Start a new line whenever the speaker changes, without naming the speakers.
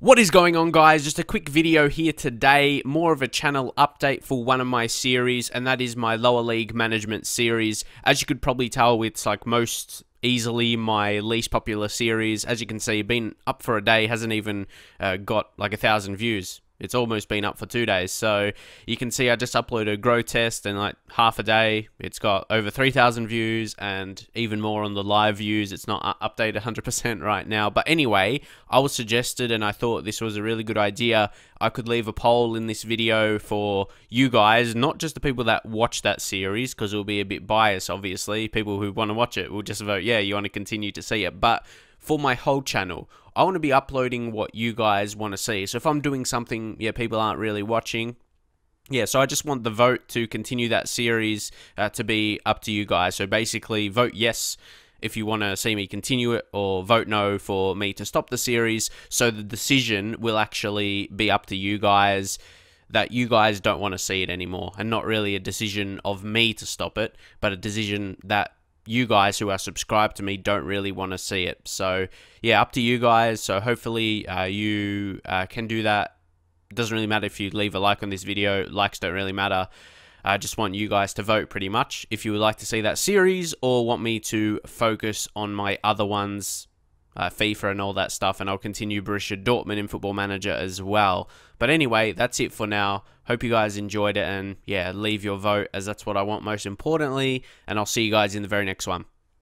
What is going on guys? Just a quick video here today, more of a channel update for one of my series and that is my lower league management series. As you could probably tell it's like most easily my least popular series. As you can see, been up for a day, hasn't even uh, got like a thousand views. It's almost been up for two days. So you can see I just uploaded a grow test in like half a day. It's got over 3,000 views and even more on the live views. It's not updated 100% right now. But anyway, I was suggested and I thought this was a really good idea. I could leave a poll in this video for you guys, not just the people that watch that series, because it will be a bit biased, obviously. People who want to watch it will just vote, yeah, you want to continue to see it. But for my whole channel. I want to be uploading what you guys want to see. So if I'm doing something, yeah, people aren't really watching, yeah, so I just want the vote to continue that series uh, to be up to you guys. So basically, vote yes if you want to see me continue it, or vote no for me to stop the series. So the decision will actually be up to you guys that you guys don't want to see it anymore, and not really a decision of me to stop it, but a decision that you guys who are subscribed to me don't really want to see it. So yeah, up to you guys. So hopefully uh, you uh, can do that. It doesn't really matter if you leave a like on this video. Likes don't really matter. I just want you guys to vote pretty much if you would like to see that series or want me to focus on my other ones uh, FIFA and all that stuff, and I'll continue Borussia Dortmund in Football Manager as well. But anyway, that's it for now. Hope you guys enjoyed it, and yeah, leave your vote as that's what I want most importantly, and I'll see you guys in the very next one.